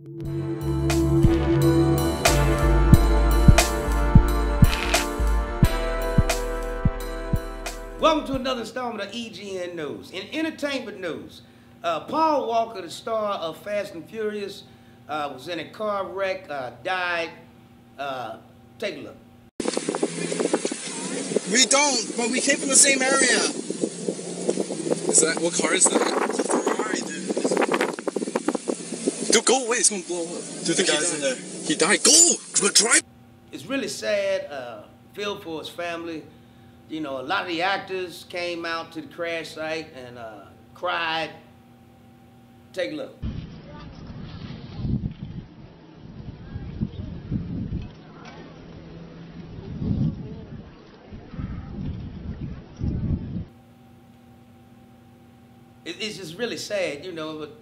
Welcome to another installment of EGN News. In entertainment news, uh, Paul Walker, the star of Fast and Furious, uh, was in a car wreck, uh, died. Uh, take a look. We don't, but we came from the same area. Is that what car is that? It's a Ferrari, dude. Dude, go away! It's gonna blow up. Dude, the guy's in there. He died. Go! Go drive. It's really sad. Uh, feel for his family. You know, a lot of the actors came out to the crash site and uh, cried. Take a look. It's just really sad, you know. But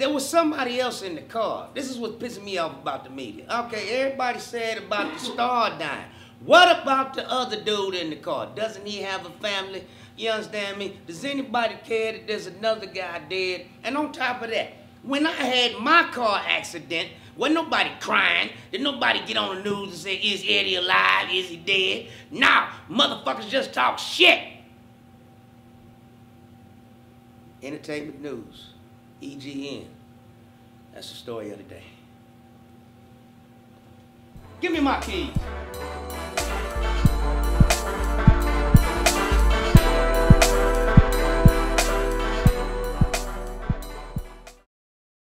there was somebody else in the car. This is what's pissing me off about the media. Okay, everybody said about the star dying. What about the other dude in the car? Doesn't he have a family? You understand me? Does anybody care that there's another guy dead? And on top of that, when I had my car accident, wasn't nobody crying. Did nobody get on the news and say, is Eddie alive? Is he dead? Now, motherfuckers just talk shit. Entertainment news, EGN. That's the story of the day. Give me my keys.